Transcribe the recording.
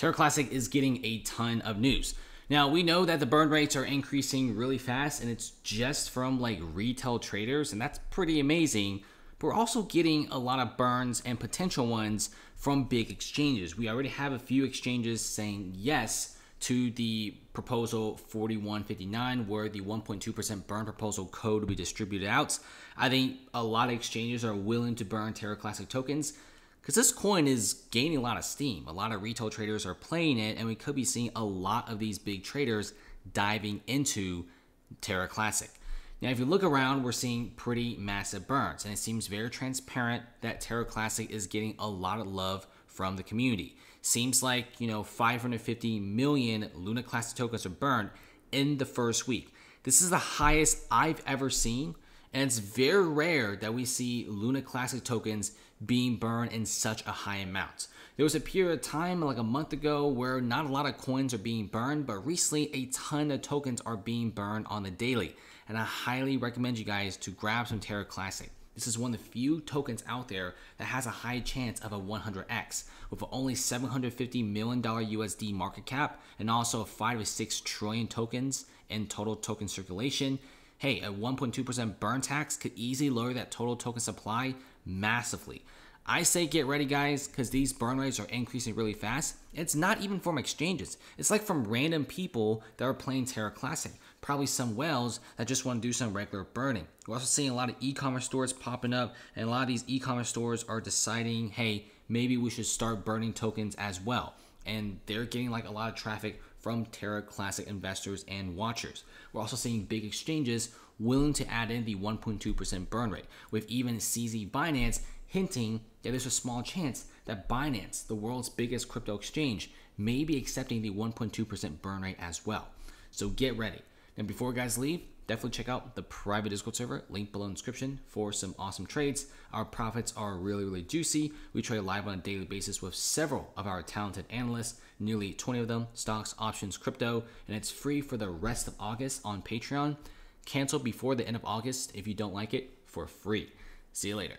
Terra Classic is getting a ton of news. Now, we know that the burn rates are increasing really fast, and it's just from like retail traders, and that's pretty amazing. But we're also getting a lot of burns and potential ones from big exchanges. We already have a few exchanges saying yes to the proposal 4159, where the 1.2% burn proposal code will be distributed out. I think a lot of exchanges are willing to burn Terra Classic tokens because this coin is gaining a lot of steam. A lot of retail traders are playing it, and we could be seeing a lot of these big traders diving into Terra Classic. Now, if you look around, we're seeing pretty massive burns, and it seems very transparent that Terra Classic is getting a lot of love from the community. Seems like, you know, 550 million Luna Classic tokens are burned in the first week. This is the highest I've ever seen and it's very rare that we see Luna Classic tokens being burned in such a high amount. There was a period of time, like a month ago, where not a lot of coins are being burned, but recently a ton of tokens are being burned on the daily. And I highly recommend you guys to grab some Terra Classic. This is one of the few tokens out there that has a high chance of a 100x, with only $750 million USD market cap and also 5 to 6 trillion tokens in total token circulation hey, a 1.2% burn tax could easily lower that total token supply massively. I say get ready, guys, because these burn rates are increasing really fast. It's not even from exchanges. It's like from random people that are playing Terra Classic. Probably some whales that just want to do some regular burning. We're also seeing a lot of e-commerce stores popping up, and a lot of these e-commerce stores are deciding, hey, maybe we should start burning tokens as well. And they're getting like a lot of traffic from Terra Classic investors and watchers. We're also seeing big exchanges willing to add in the 1.2% burn rate, with even CZ Binance hinting that there's a small chance that Binance, the world's biggest crypto exchange, may be accepting the 1.2% burn rate as well. So get ready. And before guys leave, definitely check out the private Discord server, link below in the description for some awesome trades. Our profits are really, really juicy. We trade live on a daily basis with several of our talented analysts, nearly 20 of them, stocks, options, crypto, and it's free for the rest of August on Patreon. Cancel before the end of August if you don't like it for free. See you later.